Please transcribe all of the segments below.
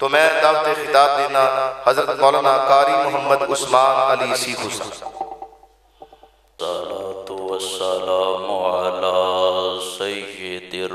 तो मैं दावत खिताब देना हज़रत मौलाना कारी मोहम्मद उस्मान अली सी हुसैन वसलाम अला सय्यिदिर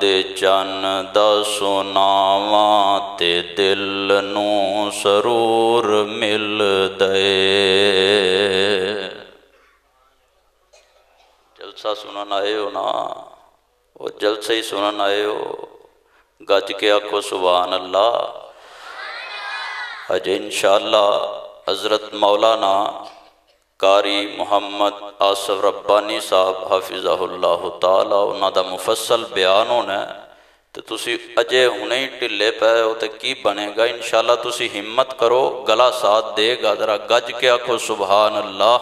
दे चन दा सुनावां ते दिल नू सरूर मिल दे जलसा सुनन आए हो ना वो जलसे ही सुनन आए हो गज के आखो सुबहान अल्लाह अज इंशाअल्लाह हज़रत मौलाना कारी मुहम्मद आसफ रब्बानी साहब हाफिज़ाहुल्लाह ताला, उन्हों का मुफसल बयान होना तो तुसी अजे हुने ही ढिले पे हो तो की बनेगा? तुसी हिम्मत करो, गला साथ देगा, जरा गज के आखो सुबहान अल्लाह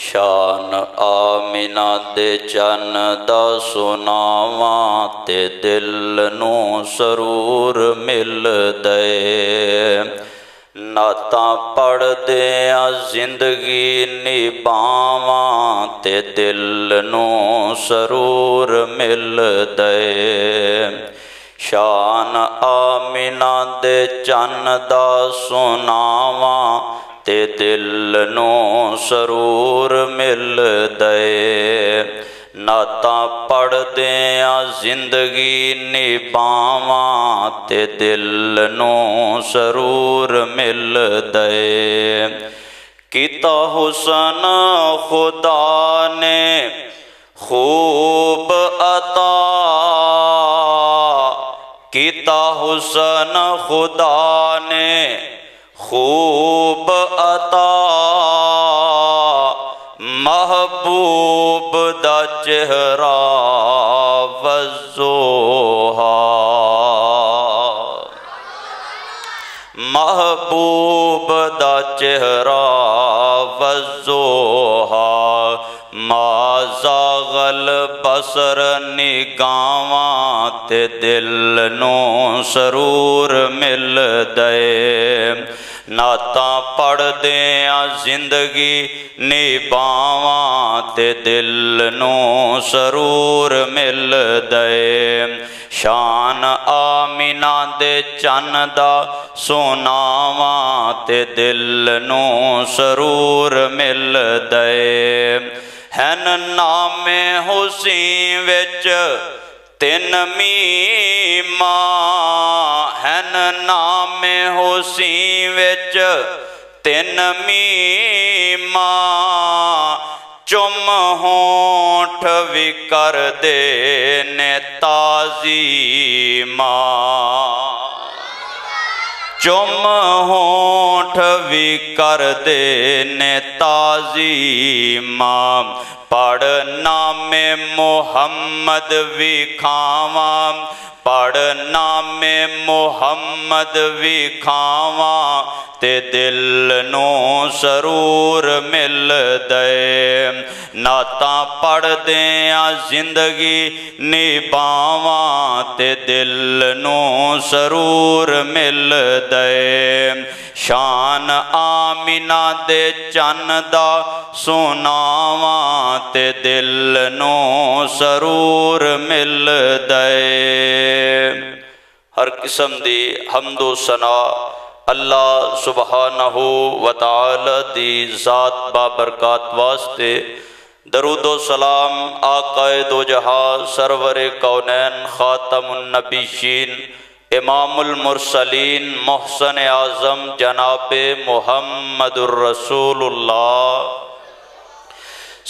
शान आमिना दे चन दा सुनावा ते दिल नू सरूर मिल दे नाता पढ़दे ज़िंदगी निभावा ते दिल नू सरूर मिल दे शान आमिना दे चन दा सुनावा ते दिल नू सरूर मिल दे नाता पढ़दे ज़िंदगी निभावा ते दिल नू सरूर मिल दे किता हुसन खुदा ने खूब अता किता हुसन खुदा ने खूब अता महबूब दा चेहरा वजोहा। महबूब दा चेहरा वजोहा। माजागल बसर निगावा दिल नू सरूर मिल दे नाता पढ़दे ज़िंदगी निभावा ते दिल नू सरूर मिल दे शान आमिना दे चन दा सोनावा ते दिल नू सरूर मिल दे हैन नामे हुसी विच तिन मीमा हैन नाम हुसी विच तिन मीमा चुम होठ भी कर दे ने ताजी माँ चुम होठ ਹੋਠ ਵੀ ਕਰਦੇ ਨੇ ਤਾਜ਼ੀ ਮਾਂ। ਪੜ ਨਾਮੇ ਮੁਹੰਮਦ ਵੀ ਖਾਵਾਂ। ਪੜ ਨਾਮੇ ਮੁਹੰਮਦ ਵੀ ਖਾਵਾਂ ਤੇ ਦਿਲ ਨੂੰ ਸਰੂਰ ਮਿਲਦੇ ਏ ਨਾਤਾਂ ਪੜਦੇ ਆ ਜ਼ਿੰਦਗੀ ਨੀ ਨਿਭਾਵਾਂ ਤੇ ਦਿਲ ਨੂੰ ਸਰੂਰ ਮਿਲਦਾ ਏ ਸ਼ਾਮ मान आमिना दे चन्न दा सुनावां ते दिल नो सरूर मिलदा हर किस्म दी हमदो सना अल्लाह सुबहानहु व तआला दी ज़ात बाबरकत वास्ते दरुदो सलाम आकाए दो जहाँ सरवर कौनैन ख़ातमुन्नबीशीन इमामुलमरसलीन मोहसन आज़म जनाब मोहम्मदुर्रसूलुल्लाह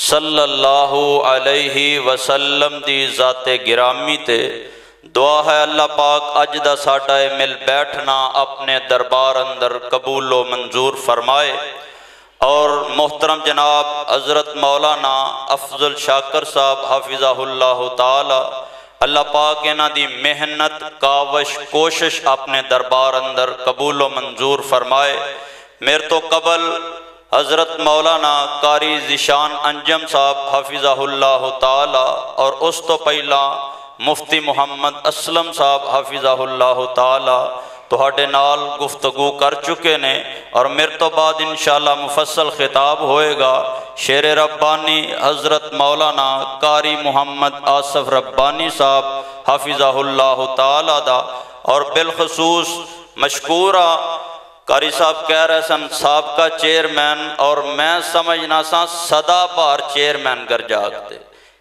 सल्लल्लाहु अलैहि वसल्लम दी ज़ाते गिरामी ते दुआ है अल्लाह पाक अज दा साडा मिल बैठना अपने दरबार अंदर कबूलो मंजूर फरमाए। और मोहतरम जनाब हज़रत मौलाना अफजल शाकर साहब हाफिज़ाहुल्लाह ताला अल्लाह पाक इन्हों की मेहनत, कावश, कोशिश अपने दरबार अंदर कबूलो मंजूर फरमाए। मेरे तो कबल हज़रत मौलाना कारी जिशान अंजम साहब हाफिज़ाहुल्लाह तला और उस तो पहला मुफ्ती मुहम्मद असलम साहब हाफिज़ाहुल्लाह ताला ਤੁਹਾਡੇ नाल गुफ्तगु कर चुके ने और मेरे तो बाद ਇਨਸ਼ਾਅੱਲਾ मुफसल खिताब होएगा। शेर रब्बानी हज़रत मौलाना कारी मुहम्मद आसफ रब्बानी साहब, हाफिज़ाहुल्लाह तला दा। और बिलखसूस मशकूरा कारी साहब कह रहे सन, सबका चेयरमैन और मैं समझना सा सदा भार चेयरमैन कर जागते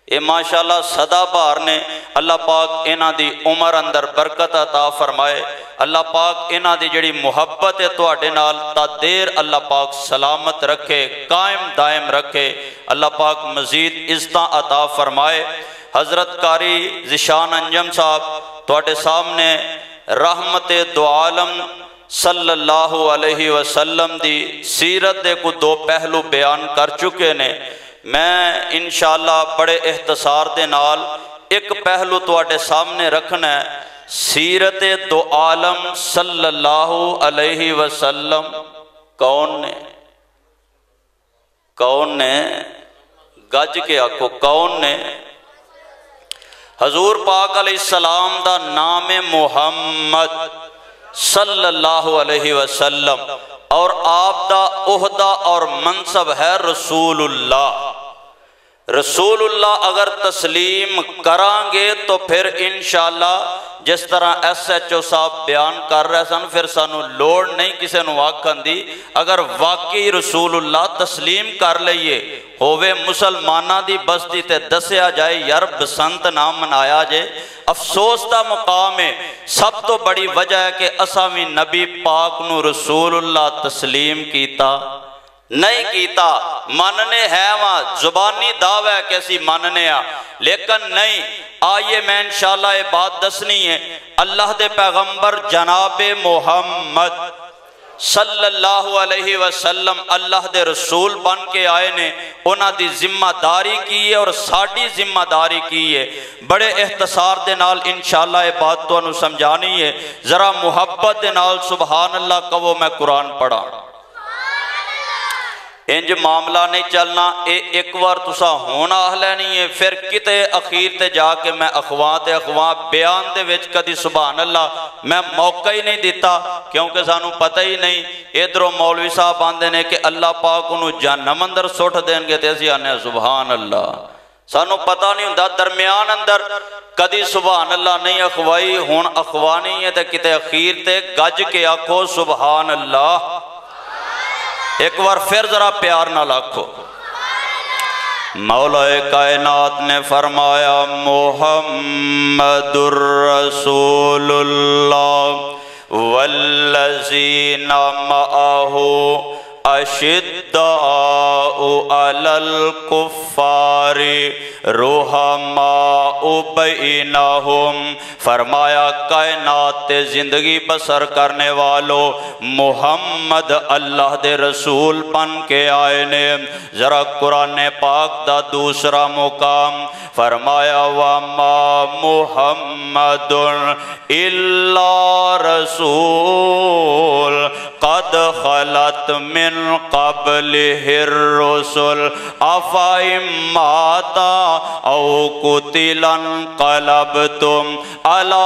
ये माशाला सदा भार ने अल्लाह पाक इन्हों की उम्र अंदर बरकत अता फरमाए। अल्लाह पाक इन्हों की जी मुहब्बत है थोड़े नाल देर अल्लाह पाक सलामत रखे, कायम दायम रखे। अल्लाह पाक मजीद इज़्ज़त अता फरमाए। हज़रत कारी जिशान अंजम साहब थोड़े सामने रहमत दो आलम सल्लल्लाहु अलैहि वसल्लम दी सीरत दे को दो पहलू बयान कर चुके ने। मैं इंशाला बड़े एहतसार दे नाल एक पहलू थोड़े सामने रखना है। सीरत दो आलम सल्लल्लाहु अलैहि वसल्लम, कौन ने? कौन ने? गज के आखो, कौन ने? हजूर पाक सलाम का नाम है मुहम्मद सल्लल्लाहु अलैहि वसल्लम। और आपदा उहदा और मनसब है रसूलुल्लाह। रसूलुल्लाह अगर तस्लीम करांगे तो फिर इनशाला जिस तरह एस एच ओ साहब बयान कर रहे सन, फिर सानू लोड़ नहीं किसी आखन की अगर वाकई रसूलुल्लाह तस्लीम कर लीए होवे मुसलमाना की बस्ती ते दसिया जाए, यार बसंत ना मनाया जे। अफसोस का मुकाम है, सब तो बड़ी वजह है कि असा भी नबी पाक न रसूलुल्लाह तस्लीम किया नहीं कीता। मनने है वहाँ जुबानी दावा है कि असी मनने आ। लेकिन नहीं, आइए मैं इंशाला ये बात दसनी है। अल्लाह दे पैगंबर जनाब मोहम्मद सल्लल्लाहु अलैहि वसल्लम अल्लाह दे रसूल बन के आए ने, उन्हों की ज़िम्मेदारी की है और साड़ी ज़िम्मेदारी की है। बड़े एहतसार दे नाल इंशाला ये बात तो समझानी है। जरा मुहब्बत दे नाल सुबहान अल्लाह कहो मैं कुरान पढ़ा। इंज मामला नहीं चलना ये एक बार तुसा होना आह लैनी है, फिर किते अखीर ते जाके मैं अखवा ते अखवां बयान दे कदी सुभान अल्लाह मैं मौका ही नहीं दिता, क्योंकि सानू पता ही नहीं। इधरों मौलवी साहब आते हैं कि अल्लाह पाक जन्म अंदर सुट देंगे तो असं आने सुभान अल्लाह सानू पता नहीं होंगे दरम्यान अंदर कदी सुभान अल्लाह नहीं अखवाई हूँ अखवानी है तो कित अखीर ते गज के आखो सुभान अल्लाह एक बार फिर जरा प्यार ना लाखो। मौलाए कायनात ने फरमाया मोहम्मद रसूलुल्लाह, वल्लजीना मअहु अशिद्दाउ अलल कुफ़ारी रोहमा बैनहुम। फरमाया, कायनात ज़िंदगी बसर करने वालों, मोहम्मद अल्लाह दे रसूल बन के आए ने। ज़रा कुरान पाक दा दूसरा मुकाम। फरमाया, वमा मुहम्मद इल्ला रसूल। कद खलत मिन कबल रसुल अफ़ाइम माता औ कुतिलन कलब तुम अला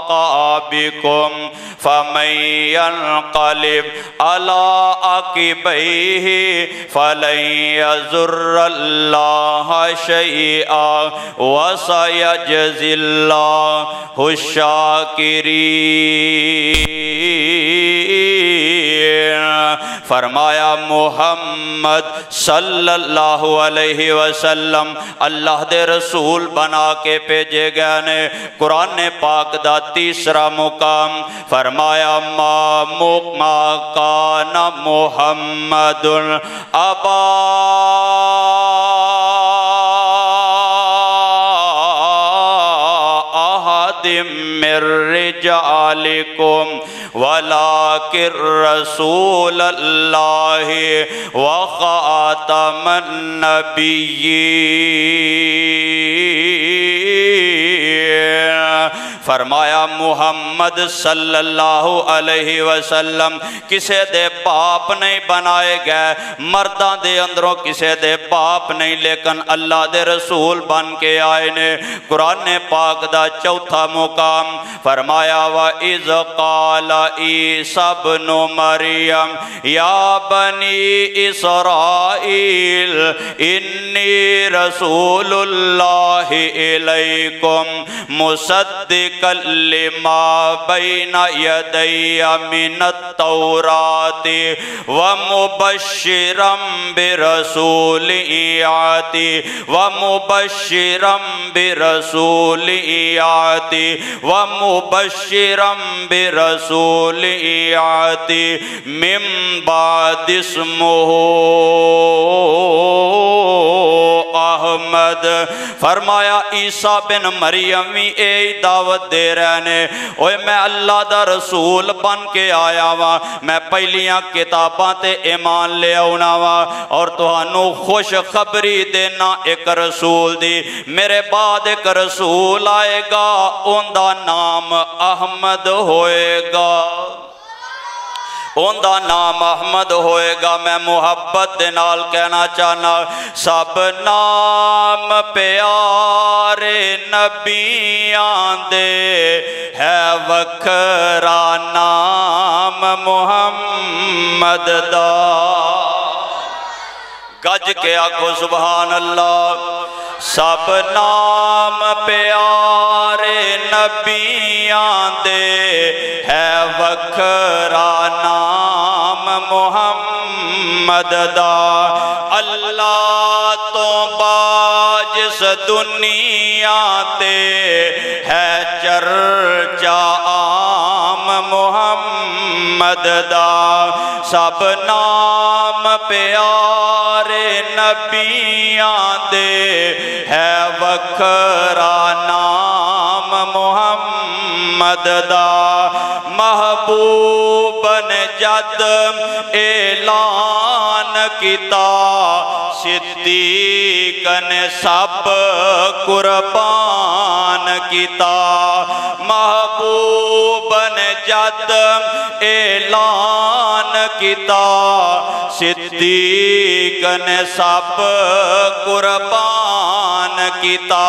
आकाबिकुम फ़मैयनक़लिब अला अकिबैहि फ़लयज़ुर्रल्लाह शैआ वसयजज़िल्लाहु शाकिरीन फरमाया, मोहम्मद सल्लल्लाहु अलैहि वसल्लम, अल्लाह दे रसूल बना के भेजे गए ने, कुरान पाक दा तीसरा मुकाम। फरमाया, मा मुकमा काना मोहम्मदुल अबा। अहदिम मिर रिजालिकुम वलाकिर रसूल अल्लाह व ख़ातमन फरमाया, मुहम्मद सल्लल्लाहु अलैहि वसल्लम, किसे दे बाप नहीं बनाए गए? मर्दा दे अंदरों किसे दे बाप नहीं, लेकिन अल्लाह दे रसूल बन के आए ने। कुरान पाक दा चौथा मुकाम फरमाया, व इज़ काल ईसा नो मरियम, या बनी इसराइल, इन्नी रसूलुल्लाह इलैकुम मुसद्दिकल लिमा बैना यदैया मिनत तौराति व मुबश्शिरम बिरसूल आति व मुबश्शिरम बिरसूल आति व मुबश्शिरम बिरसूल आति मिम बादिस्मुहु अहमद फरमाया, ईसा बिन मरियम भी ए दावत दे रहे ने मैं अल्लाह दा रसूल बन के आया वा। मैं पहलियाँ किताबां ते ईमान ले आना वा। और खुश खबरी देना एक रसूल दी। मेरे बाद एक रसूल आएगा उनका नाम अहमद होएगा। उनका नाम अहमद होएगा मैं मुहब्बत के नाल कहना चाहना सब नाम प्यारे नबिया दे है वखरा नाम मुहम्मद दा गज के आखो सुबहान अल्लाह सब नाम प्यारे नबिया दे है वखरा मददा अल्लाह तो बाज दुनिया ते है चर्चा आम मोहम्मद दा। सब नाम प्यारे नबिया दे है वखरा नाम मोहम्मद दा। महबूबन जद ਕੀਤਾ ਸਿੱਦੀਕ ਨੇ ਸਭ ਕੁਰਬਾਨ ਕੀਤਾ ਮਹਬੂਬ ਨੇ ਜਦ ਐਲਾਨ ਕੀਤਾ ਸਿੱਦੀਕ ਨੇ ਸਭ ਕੁਰਬਾਨ ਕੀਤਾ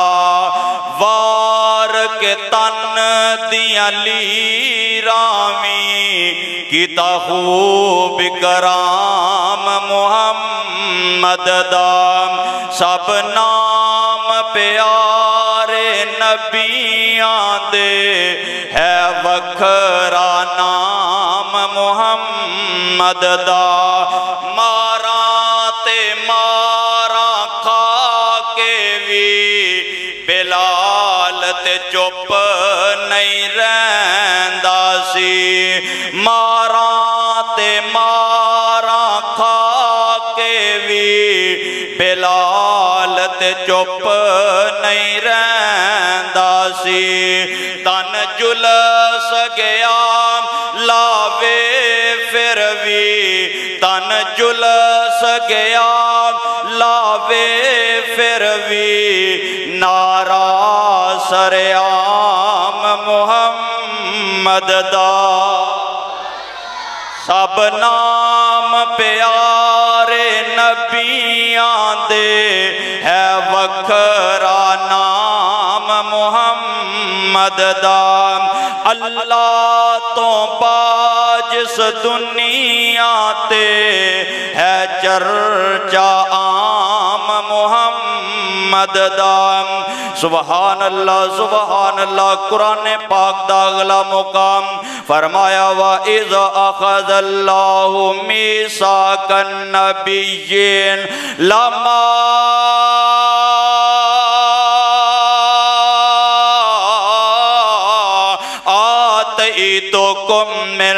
के तन दियाली रामी किता खूब कराम मोहम्मद दाम। सब नाम प्यारे नबियाँ दे, है वखरा नाम मोहम्मद दा। चुप नहीं रहंदा सी। मारा ते मारा खा के भी बिलाल ते चुप नहीं रहंदा सी। तन जुलस गया, लावे फिर भी। तन जुलस गया, लावे फिर भी। ना सरेआम मुहम्मद दा। सब नाम प्यारे नबियाँ दे है वखरा नाम मुहम्मद दा। अल्लाह तो बाजिस दुनिया ते है चर्चा आम मुहम्मद दा सुबहान अल्लाह सुबहान अल्लाह कुरान पाक दा अगला मुकाम। फरमाया, वा इज़ अखद अल्लाहु मीसाकन नबिय्यिन, लमा आतईतुकुम मिन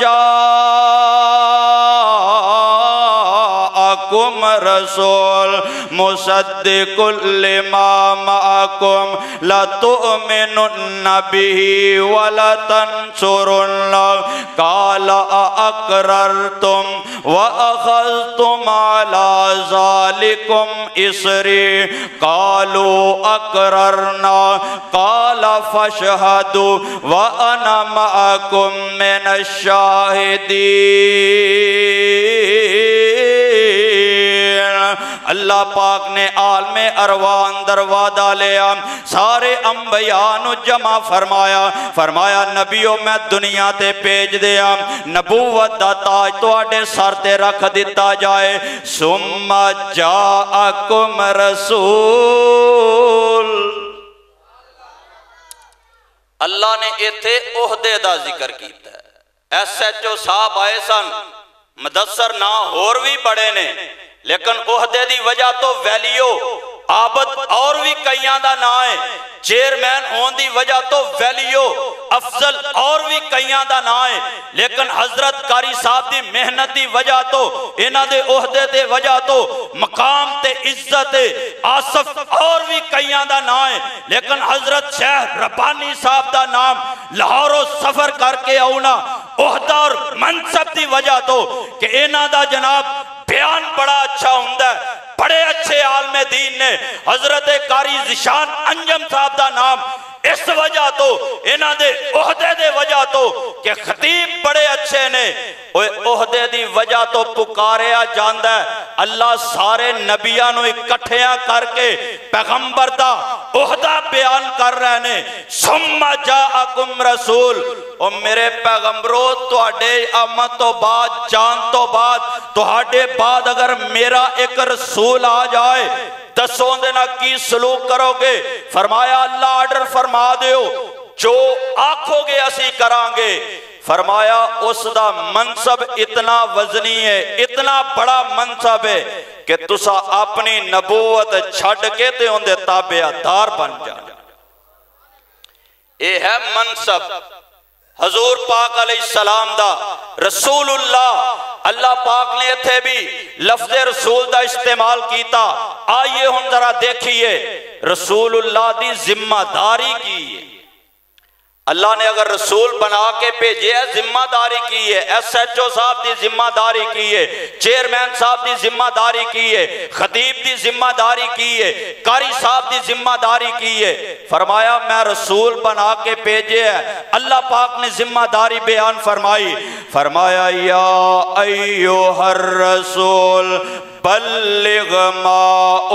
रसूल जाअकुम रसूल मुसद्दिकुल लिमा माअकुम लतुमिनुन्न बिही व लतंसुरुन्ना काल अकररतुम व अखज़तुम अला ज़ालिकुम इसरी। कालू अकररना। काल फशहदु व अना माअकुम मिन शाहिदीन अल्लाह पाक ने आलमे अरवान दरवादा लिया। सारे अंबिया नु जमा फरमाया। फरमाया, नबियो, मैं दुनिया ते भेज दिया। नबूवत दा ताज तुहाडे सर ते रख दिता जाए। सुम्मा जा अकुम रसूल। अल्लाह ने इथे ओहदे का ज़िक्र किया एस एच ओ साहब आए सन मुदसर ना होर भी बड़े ने। लेकिन ओहदे की वजह तो वैलियो आबद और भी कई का ना है। चेयरमैन होने की वजह तो वैलियो अफजल और भी कई का ना है। लेकिन हज़रत कारी साहब की मेहनत की वजह तो इन्हों के ओहदे ते वजह तो मकाम ते इज़्ज़त, आसफ और भी कई का ना है। लेकिन हज़रत शेख रब्बानी साहब का नाम लाहौरों सफ़र करके आना ओहदा और मनसब की वजह तो कि इन्हों का जनाब बयान बड़ा अच्छा होंगे बड़े अच्छे आलम दीन ने हज़रत कारी जिशान अंजम साहब का नाम इस वजह तो इन्होंने ओहदे दे वजह तो कि खतीब बड़े अच्छे ने। ओहदे की वजह तो पुकारिया जाता है। अल्लाह सारे नबिया इकट्ठिया करके पैगंबर का ओहदा बयान कर रहे ने। सुमा जा अकुम रसूल। ओ मेरे पैगंबरो थोड़े अमन तो बाद, जान तो बाद तो बाद अगर मेरा एक रसूल कबूल आ जाए। दसों दिन की सलूक करोगे। फरमाया, अल्लाह आर्डर फरमा दो जो आखोगे, असी करांगे। फरमाया उसका मनसब इतना वजनी है, इतना बड़ा मनसब है कि तुसा अपनी नबूत छड़ के ते उनके ताबेदार बन जा है मनसब। हजूर पाक सलाम दा, रसूलुल्लाह, अल्लाह पाक ने इतने भी लफ्ज रसूल का इस्तेमाल किया आइए हम जरा देखिए रसूल उल्लाह की ज़िम्मेदारी की है। अल्लाह ने अगर रसूल बना के भेजे है ज़िम्मेदारी की है एस एच ओ साहब की ज़िम्मेदारी की है, चेयरमैन साहब की ज़िम्मेदारी की है खतीब की ज़िम्मेदारी की है, कारी साहब की ज़िम्मेदारी की है। फरमाया, मैं रसूल बना के भेजे है, अल्लाह पाक ने ज़िम्मेदारी बयान फरमाई। फरमाया, या हर रसूल बल्लिग मा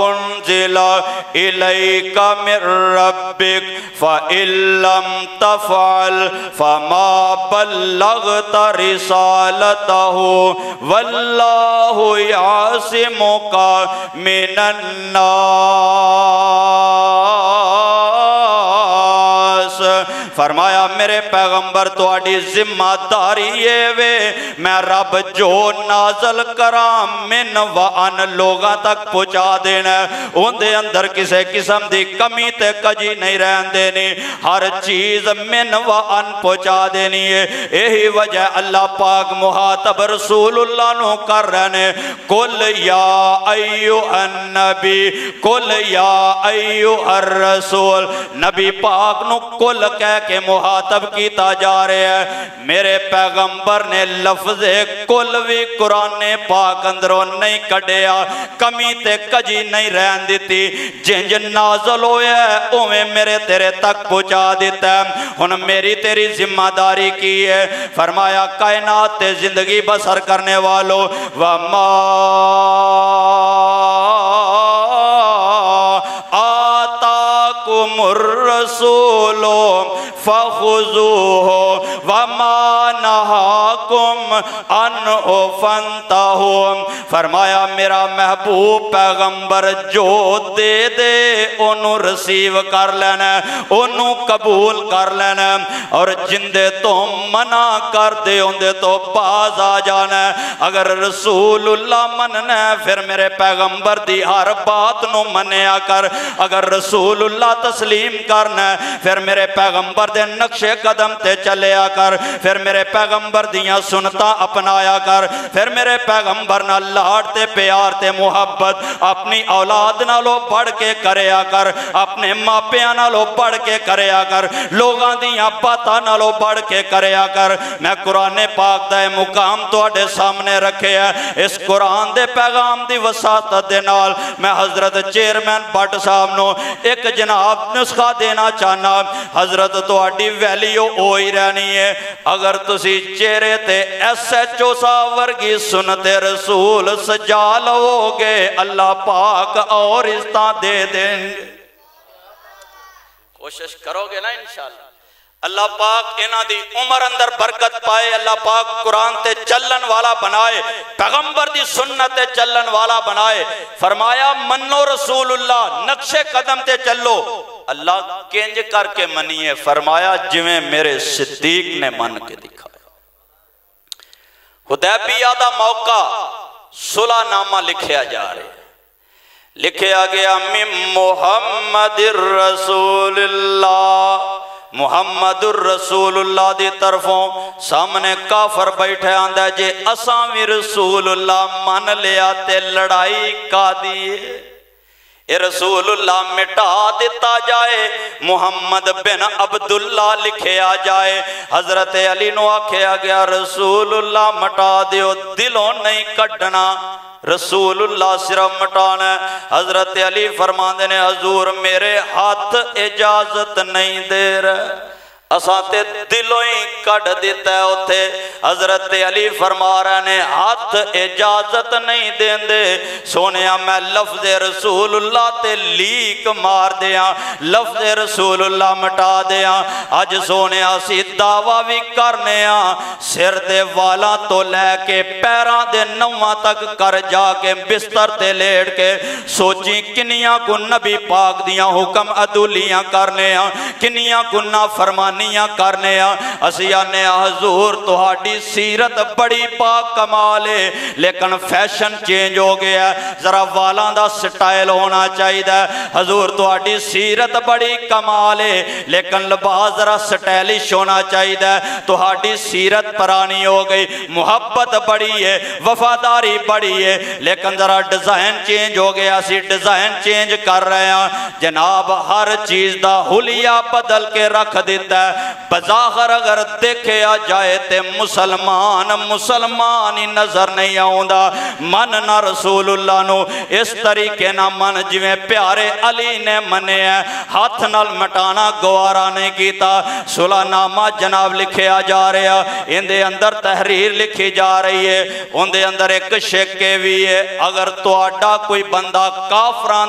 उनजिला इलैका मिर रब्बिक फ़इल्लम तफ़अल फमा बल्लगत रिसालतहु। वल्लाहु यासिमुका मिनन फरमाया, मेरे पैगंबर थोड़ी ज़िम्मेदारी ये वे, मैं रब जो नाजल करा मिन व अन लोगों तक पहुँचा देना उनके अंदर किसी किस्म की कमी ते कजी नहीं रहन देनी। हर चीज़ मिन व अन पहुँचा देनी है। यही वजह अल्लाह पाक मुहातब नु कर रहे ने। कुल या अय्यु नबी, कुल या अय्यु हर रसूल। नबी पाक नु कुल कह के मुहातब किया जा रहा है। मेरे पैगंबर ने लफज कुल भी कुराने पाक अंदरों नहीं कढ़िया, कमी ते कजी नहीं रहन दी जिंज नाजल होया उवें मेरे तेरे तक पहुँचा दिता हुन मेरी तेरी ज़िम्मेदारी की है। फरमाया, कायनात ज़िंदगी बसर करने वालों वमा आता कुमुर रसूलो। फखुजू हो वमा नहाकुम अन फंता हो फरमाया मेरा महबूब पैगंबर जो दे दे ओनू रिसीव कर लेना ओनू कबूल कर लेना और जिंदे तो मना कर दे उन्दे तो पास आ जाना अगर रसूल रसूलुल्लाह मनना फिर मेरे पैगंबर दी हर बात नु मनिया कर अगर रसूलुल्लाह तस्लीम करना फिर मेरे पैगंबर दे नक्शे कदम ते चलिया कर। फिर मेरे पैगंबर दियाँ सुनता अपनाया कर। फिर मेरे पैगंबर न लाड ते प्यार ते मुहब्बत अपनी औलाद नालों पढ़ के करया कर। अपने मापिया नालों पढ़ के करया कर। लोगों दिया बातों नालों पढ़ के करया कर। मैं कुरान पाक का मुकाम थोड़े तो सामने रखे है इस कुरान के पैगाम की वसात मैं हज़रत चेयरमैन भट्ट साहब न एक जनाब नुस्खा देना चाहना हज़रत तो वैल्यू हो ही रहनी है अगर तुम चेहरे ते एस एच ओ सा वर्गी सुनते रसूल सजा लवोगे अल्लाह पाक और रिश्ता दे देंगे कोशिश करोगे ना इनशाला अल्लाह पाक इन्हों की उम्र अंदर बरकत पाए, अल्लाह पाक कुरान ते चलन वाला बनाए, पैगंबर की सुन्नत चलन वाला बनाए। फरमाया मनो रसूलुल्लाह, नक्शे कदम ते चलो। अल्लाह किंज करके मनीए, फरमाया, जिवें मेरे सिद्दीक ने मन के दिखाया। हुदैबिया का मौका सुलानामा लिखया जा रहा लिखया गया, मिम मुहम्मद रसूलुल्लाह। मुहम्मदुर रसूलुल्लाह दी तरफों सामने काफर बैठे आंदा जे असा भी रसूल रसूलुल्लाह मन लिया ते लड़ाई का दी ये रसूलुल्लाह मिटा दिता जाए, मुहम्मद बिन अब्दुल्ला लिखिया जाए। हज़रत अली आख्या गया, रसूलुल्लाह मिटा दियो, दिलों नहीं कढ़ना, रसूलुल्लाह सिर्फ़ मटाना हज़रत अली फरमाते ने, हजूर मेरे हाथ इजाज़त नहीं दे रहे। असा ते दिलों ही कढ़ दिता है उथे। हज़रत अली फरमा रहे ने, हाथ इजाज़त नहीं देंदे। सोने मैं लफ्ज रसूलुल्लाह ते लीक मार दिया। लफ्ज रसूलुल्लाह मटा दिया। अज सोने असी दावा भी करने सिर दे वाला तो लैके, पैरों दे नवा तक कर जाके, बिस्तर ते लेट के सोची किनिया को नबी पाक दिया हुक्म अदुलियाँ करने किनिया को ना फरमानियाँ करने असी आने हजूर तुहाडी सीरत बड़ी पा कमाल है लेकिन फ़ैशन चेंज हो गया जरा वालों का स्टाइल होना चाहिए हजूर तुहाडी सीरत बड़ी कमाल है लेकिन लिबास जरा स्टाइलिश होना चाहिए तुहाडी सीरत पुरानी हो गई मुहब्बत बड़ी है वफादारी बड़ी है लेकिन जरा डिज़ाइन चेंज हो गया सी डिज़ाइन चेंज कर रहे हैं जनाब हर चीज़ का हुलिया बदल के रख दिता बजाहर अगर देखा जाए तो मुसलमान मुसलमान ही नज़र नहीं आता मन ना नु इस तरीके ना मन जिमें प्यारे अली ने मने हाथ नाल मटाना गवारा नहीं किया सुलानामा जनाब लिखिया जा रहा इंदे अंदर तहरीर लिखी जा रही है। उनके अंदर एक शेके भी है। अगर तुआडा कोई बंदा काफरां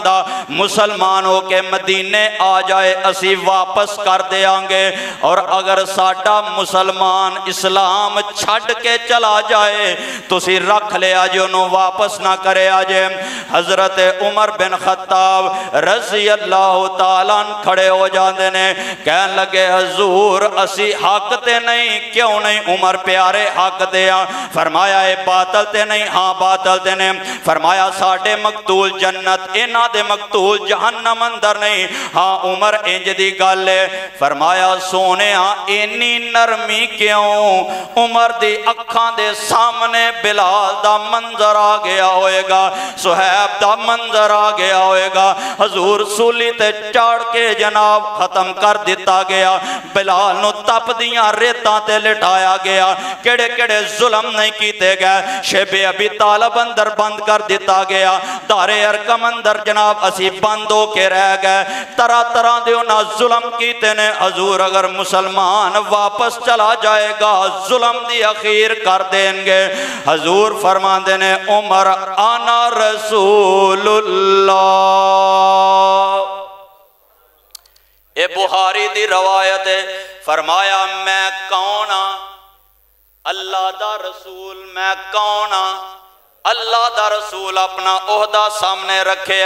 मुसलमान हो के मदीने आ जाए, असी वापस कर देंगे और अगर साडा मुसलमान इस्लाम छड़ के चला जाए, तुसी रख लिया जे वापस ना करे जे हज़रत उमर बिन खत्ताब रज़ी अल्लाह तआला खड़े हो जाते ने कह लगे, हजूर, असी हक ते नहीं, क्यों नहीं उमर प्यारे हक आ? फरमाया, ए बातल ते नहीं हाँ बातल ते ने। फरमाया, साडे मकतूल जन्नत, इन्हां दे मकतूल जहन्नम अंदर नहीं। हाँ उमर, इंज दी गल फरमाया सोने इन्नी नरमी क्यों उमर दी अखा दे सामने बिलाल दा मंजर आ गया होएगा सुहैब दा मंजर आ गया होएगा हजूर सूली ते चाड़ के जनाब खत्म कर दिता गया बिलाल नु तप दियाँ रेतां लिटाया गया केड़े केड़े जुल्म नहीं कीते गए शेबे अभी तालब अंदर बंद कर दिता गया दारे अरकम अंदर जनाब असी बंद हो के रह गए तरह तरह के उन्हें जुल्म कीते ने हजूर अगर मुसलमान वापस चला जाएगा। जुल्म दी अखीर कर देंगे। हजूर फरमाते ने उमर आना रसूलुल्लाह। ये बुहारी दी रवायत है। फरमाया, मैं कौन हाँ? अल्लाह दा रसूल, मैं कौन हाँ? अल्लाह दा रसूल अपना ओहदा सामने रखे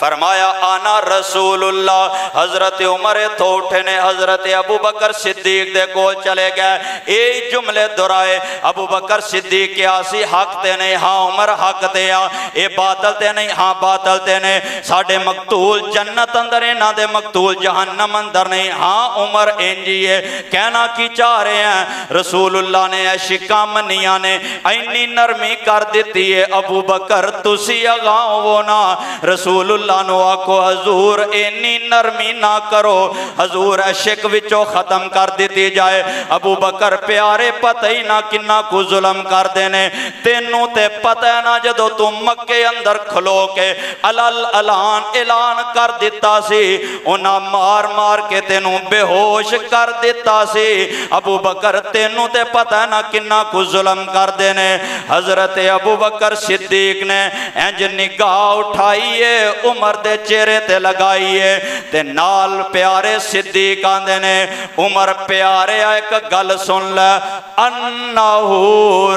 फरमाया, आना रसूलुल्लाह। हज़रत उमर तो ने हज़रत अबू बकर सिद्दीक दे कोल चले गए। यही जुमले दोहराए, अबू बकर सिद्दीक क्या सी? हक ते नहीं हाँ उमर हक ते आ। ये बातल ते नहीं हाँ बातल ते ने साडे मकतूल जन्नत अंदर, इन्हां दे मकतूल जहन्नम अंदर नहीं। हाँ उमर इंजी है, कहना की चाह रहे हैं? रसूलुल्लाह ने शिका मनिया ने इन्नी नरमी कर दी है अबू बकर, तुसी अगाओ वो ना। रसूलुल्लाह नो आखो, हजूर, इन्नी नरमी ना करो। हजूर अशिक विचों खत्म कर दी जाए। अबू बकर, प्यारे पता ही ना कु जुलम कर देने तेनू ते पता है ना जदों तू मक्के अंदर खलो के अलल अलान ऐलान कर दिता सी। उन्हां मार मार के तेन बेहोश कर दिता सी। अबू बकर, तेनू ते पता है ना कु जुलम कर देने हज़रत अबू बकर सिद्दीक ने, इंज निगाह उठाइए, उमर दे चेहरे ते लगाइए। ते नाल प्यारे सिद्दीक आंदे ने, उमर प्यारे एक गल सुन ले। अन्नहू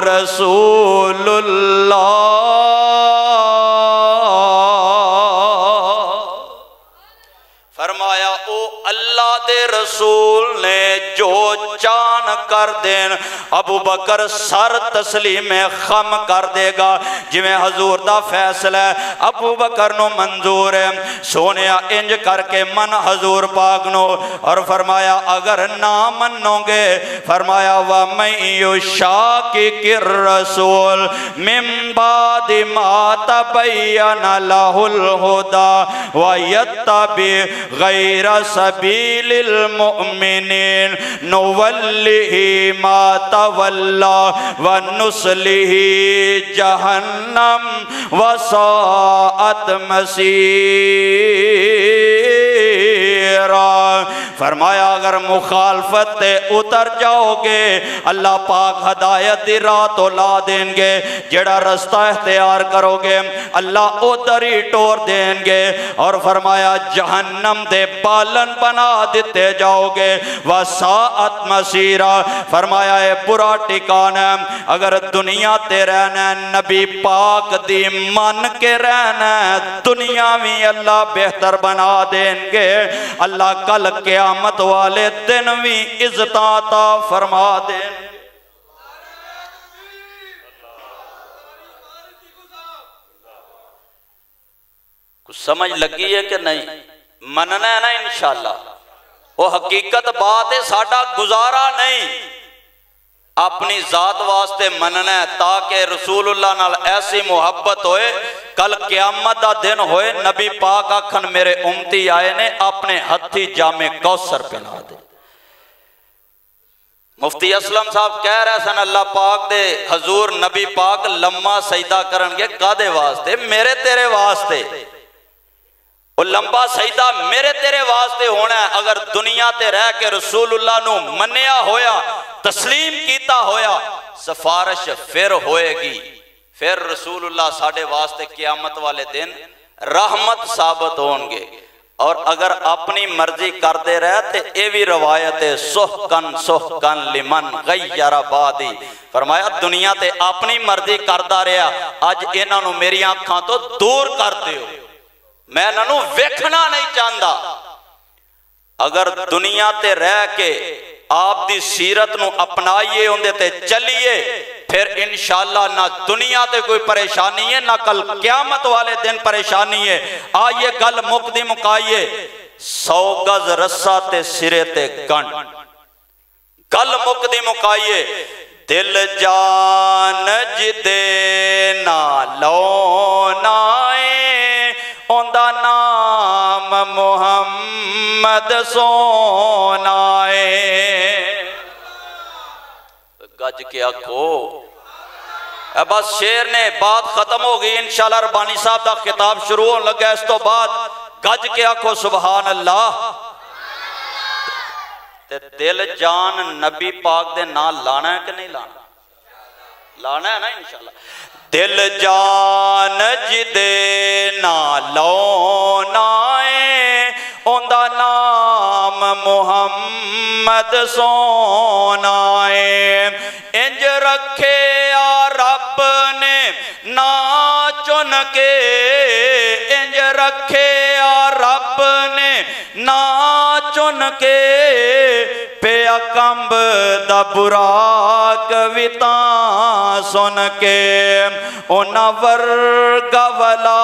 रसूलुल्लाह। फरमाया, ओ अल्लाह दे रसूल ने जो चान कर देन, अबू बकर सर तस्लीम खम कर देगा। जिमें हजूर का फैसला है, अबू बकर मंजूर है। सोने इंज करके मन हजूर पाक नो, और फरमाया, अगर ना मनोगे, फरमाया, व मैं शाह की रसूल, मिम्बाद माता बैन लहुल हुदा, व यत्तबी गैर सबीलिल मुमिनीन। नुवल्लिही मातवल्ला व नुस्लिही जहन्नम व साअत मसीरा फरमाया, अगर मुखालफत उतर जाओगे, अल्लाह पाक हदायत दी राह तो ला देंगे। जेड़ा रास्ता इख्तियार करोगे, अल्लाह उधर ही टोर देंगे। और फरमाया, जहन्नम दे बालन बना दिते जाओगे। व साअत मसीरा। फरमाया बुरा ठिकाना, अगर दुनिया ते रहना नबी पाक दी मन के रहना दुनिया भी अल्लाह बेहतर बना देंगे। अल्लाह कल क्यामत वाले दिन भी इज़्ज़त फरमा दे कुछ समझ लगी है कि नहीं? मनना है ना इंशाला वो हकीकत बात है, साडा गुजारा नहीं। अपनी जात वास्ते मनना है ताकि नाल ऐसी मुहब्बत होए। कल क्यामत का दिन होए, नबी पाक आखन, मेरे उमती आए ने, अपने हथी जामे कौसर पहना दे। मुफ्ती असलम साहब कह रहे सन, अल्लाह पाक दे हजूर नबी पाक लम्मा सजदा करे कादे वास्ते? मेरे तेरे वास्ते। वो लंबा सजदा मेरे तेरे वास्ते होना है। अगर दुनिया ते रह के रसूलुल्लाह नु मन्निया होया, तस्लीम कीता होया, सिफारिश फिर होएगी। फिर रसूलुल्लाह साडे वास्ते क्यामत वाले दिन रहमत साबित होंगे और अगर अपनी मर्ज़ी करते रहे तो भी रवायत है, सुहकन सुहकन लिमन गैराबादी फरमाया, दुनिया ते अपनी मर्ज़ी करता रहा अज इन्हों मेरी अखा तो दूर कर दो मैं इन्हों वेखना नहीं चाहता अगर दुनिया ते रह के आप दी सीरत न अपनाइए उनके ते चलिए, फिर इंशाला ना दुनिया ते कोई परेशानी है, ना कल क्यामत वाले दिन परेशानी है। आइए गल मुकदी मुकाइए, सौ गज रस्सा ते सिरे ते गण गल मुकदी मुकाइए, दिल जान जिदे ना लो नाए ओंदा नाम मुहम्मद सोनाए गज के आखो बस शेर ने बात खत्म हो गई इंशाल्लाह रबानी साहब का खिताब शुरू होने लगा इस तो बाद गज के आखो सुबहान अल्लाह ते दिल जान नबी पाक दे नाल लाना है कि नहीं लाना लाना है ना इंशाल्लाह। दिल जान जिदे ना लो नाए ओंदा नाम मुहम्मद सोनाए इंज रखे आ रब ने ना चुन के, इंज रखे के पिया कंब दा बुरा कविता सुन के उन वर्गा वाला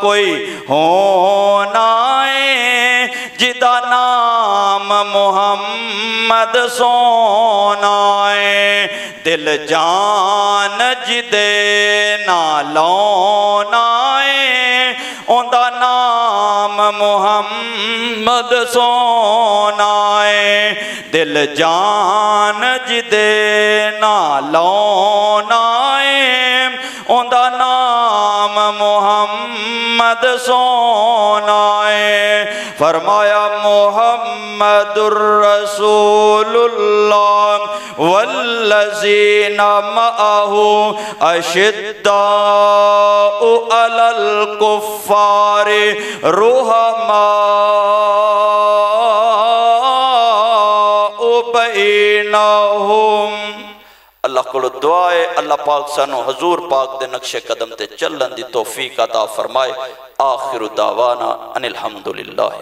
कोई होना है जिदा नाम मुहम्मद सोना है दिल जान जिदे ना है उनका नाम मुहम्मद सोना है दिल जान जिदे ना लौना है उनका नाम मुहम्मद सोना फरमाया रसूलुल्लाह वल्लजीन मअहु अशिद्दाउ अलल कुफ्फार रुहमा बैनहुम अल्लाह को दुआए अल्लाह पाक सानू हजूर पाक के नक्शे कदम से चलन की तोहफी अता फरमाए। आखिर दावाना अनिल हम्दुलिल्लाह।